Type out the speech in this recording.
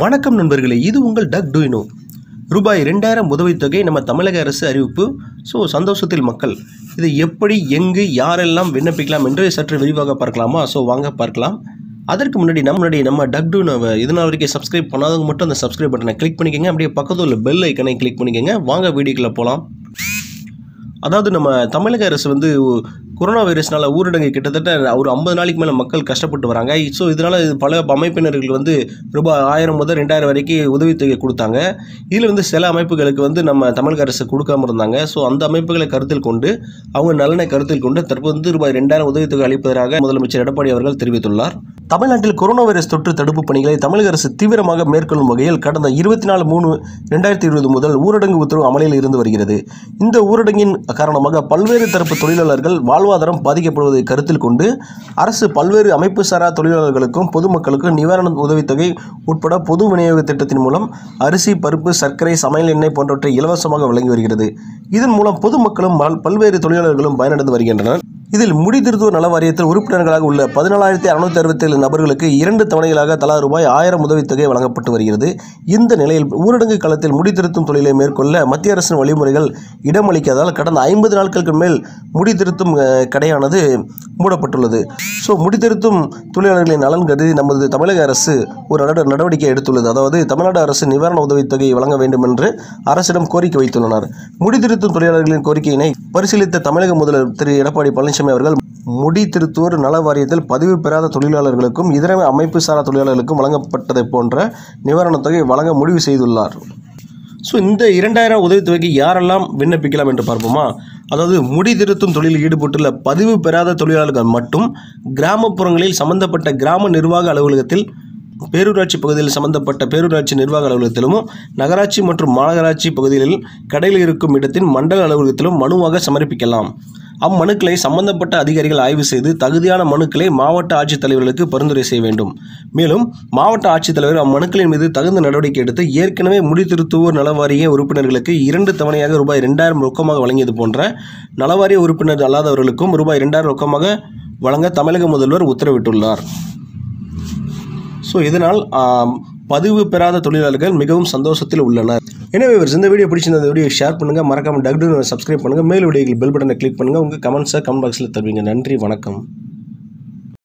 வணக்கம் நண்பர்களே இது உங்கள் டக் டூயினோ. ரூபாய் ரெண்டாயிரம் உதவித்தொகை நம்ம தமிழக அரசு அறிவிப்பு. ஸோ சந்தோஷத்தில் மக்கள் இதை எப்படி எங்கு யாரெல்லாம் விண்ணப்பிக்கலாம் என்று சற்று விரிவாக பார்க்கலாமா? ஸோ வாங்க பார்க்கலாம். அதற்கு முன்னாடி நம்ம முன்னாடி நம்ம டக் டூனோவை இதனால் வரைக்கும் சப்ஸ்கிரைப் பண்ணாதவங்க மட்டும் அந்த சப்ஸ்கிரைப் பட்டனை கிளிக் பண்ணிக்கோங்க. அப்படியே பக்கத்தில் உள்ள பெல் ஐக்கனை கிளிக் பண்ணிக்கோங்க. வாங்க வீடியோக்குள்ளே போகலாம் அதாவது நம்ம தமிழக அரசு வந்து கொரோனா வைரஸ்னால ஊரடங்கு கிட்டத்தட்ட ஒரு ஐம்பது நாளைக்கு மேலே மக்கள் கஷ்டப்பட்டு வராங்க. ஸோ இதனால் பல அமைப்பினர்கள் வந்து ரூபாய் ஆயிரம் முதல் ரெண்டாயிரம் வரைக்கும் உதவித்தொகை கொடுத்தாங்க. இதில் வந்து சில அமைப்புகளுக்கு வந்து நம்ம தமிழக அரசு கொடுக்காம இருந்தாங்க. ஸோ அந்த அமைப்புகளை கருத்தில் கொண்டு அவங்க நலனை கருத்தில் கொண்டு தற்போது வந்து ரூபாய் ரெண்டாயிரம் உதவித்தொகை அளிப்பதாக முதலமைச்சர் எடப்பாடி அவர்கள் தெரிவித்துள்ளார். தமிழ்நாட்டில் கொரோனா வைரஸ் தொற்று தடுப்பு பணிகளை தமிழக அரசு தீவிரமாக மேற்கொள்ளும் வகையில் கடந்த இருபத்தி நாலு மூணு ரெண்டாயிரத்தி இருபது முதல் ஊரடங்கு உத்தரவு அமலில் இருந்து வருகிறது. இந்த ஊரடங்கின் காரணமாக பல்வேறு தரப்பு தொழிலாளர்கள் வாழ்வாதாரம் பாதிக்கப்படுவதை கருத்தில் கொண்டு அரசு பல்வேறு அமைப்பு சாரா தொழிலாளர்களுக்கும் பொதுமக்களுக்கும் நிவாரண உதவித்தொகை உட்பட பொது விநியோக திட்டத்தின் மூலம் அரிசி பருப்பு சர்க்கரை சமையல் எண்ணெய் போன்றவற்றை இலவசமாக வழங்கி வருகிறது. இதன் மூலம் பொதுமக்களும் பல்வேறு தொழிலாளர்களும் பயனடைந்து வருகின்றனர். இதில் முடிதிருத்துவ நல வாரியத்தில் உறுப்பினர்களாக உள்ள பதினாலாயிரத்தி அறுநூத்தி அறுபத்தேழு நபர்களுக்கு இரண்டு தவணைகளாக தலா ரூபாய் ஆயிரம் உதவித்தொகை வழங்கப்பட்டு வருகிறது. இந்த நிலையில் ஊரடங்கு காலத்தில் முடிதிருத்தும் தொழிலை மேற்கொள்ள மத்திய அரசின் வழிமுறைகள் இடமளிக்காததால் கடந்த ஐம்பது நாட்களுக்கு மேல் முடிதிருத்தும் கடையானது மூடப்பட்டுள்ளது. ஸோ முடிதிருத்தும் தொழிலாளர்களின் நலன் கருதி நமது தமிழக அரசு ஒரு நட நடவடிக்கை எடுத்துள்ளது. அதாவது தமிழ்நாடு அரசு நிவாரண உதவித்தொகையை வழங்க வேண்டும் என்று அரசிடம் கோரிக்கை வைத்துள்ளனர். முடிதிருத்தும் தொழிலாளர்களின் கோரிக்கையினை பரிசீலித்த தமிழக முதல்வர் திரு. எடப்பாடி பழனிசாமி அவர்கள் முடி திருத்துவோர் நல வாரியத்தில் பதிவு பெறாத தொழிலாளர்களுக்கும் இதர அமைப்பு சாரா தொழிலாளர்களுக்கும் வழங்கப்பட்டதை போன்ற நிவாரணத் தொகை வழங்க முடிவு செய்துள்ளார். ஸோ இந்த இரண்டாயிரம் உதவித்தொகைக்கு யாரெல்லாம் விண்ணப்பிக்கலாம் என்று பார்ப்போமா? அதாவது முடி திருத்தும் தொழிலில் ஈடுபட்டுள்ள பதிவு பெறாத தொழிலாளர்கள் மட்டும் கிராமப்புறங்களில் சம்பந்தப்பட்ட கிராம நிர்வாக அலுவலகத்தில் பேரூராட்சி பகுதியில் சம்பந்தப்பட்ட பேரூராட்சி நிர்வாக அலுவலகத்திலும் நகராட்சி மற்றும் மாநகராட்சி பகுதிகளில் கடையில் இருக்கும் இடத்தின் மண்டல அலுவலகத்திலும் மனுவாக சமர்ப்பிக்கலாம். அம்மனுக்களை சம்பந்தப்பட்ட அதிகாரிகள் ஆய்வு செய்து தகுதியான மனுக்களை மாவட்ட ஆட்சித்தலைவர்களுக்கு பரிந்துரை செய்ய வேண்டும். மேலும் மாவட்ட ஆட்சித்தலைவர் அம்மனுக்களின் மீது தகுந்த நடவடிக்கை எடுத்து ஏற்கனவே முடித்திருத்துவோர் நலவாரிய உறுப்பினர்களுக்கு இரண்டு தவணையாக ரூபாய் ரெண்டாயிரம் ரொக்கமாக வழங்கியது போன்ற நலவாரிய உறுப்பினர் அல்லாதவர்களுக்கும் ரூபாய் ரெண்டாயிரம் ரொக்கமாக வழங்க தமிழக முதல்வர் உத்தரவிட்டுள்ளார். ஸோ இதனால் பதிவு பெறாத தொழிலாளர்கள் மிகவும் சந்தோஷத்தில் உள்ளனர். எனவே இவர் இந்த வீடியோ பிடிச்சிருந்த வீடியோ ஷேர் பண்ணுங்கள் மறக்காம டக்டு சப்ஸ்கிரைப் பண்ணுங்கள் மேல் வீடியோக்கு பெல் பட்டனை கிளிக் பண்ணுங்கள் உங்கள் கமெண்ட்ஸை கமெண்ட் பாக்ஸில் தருவீங்க. நன்றி வணக்கம்.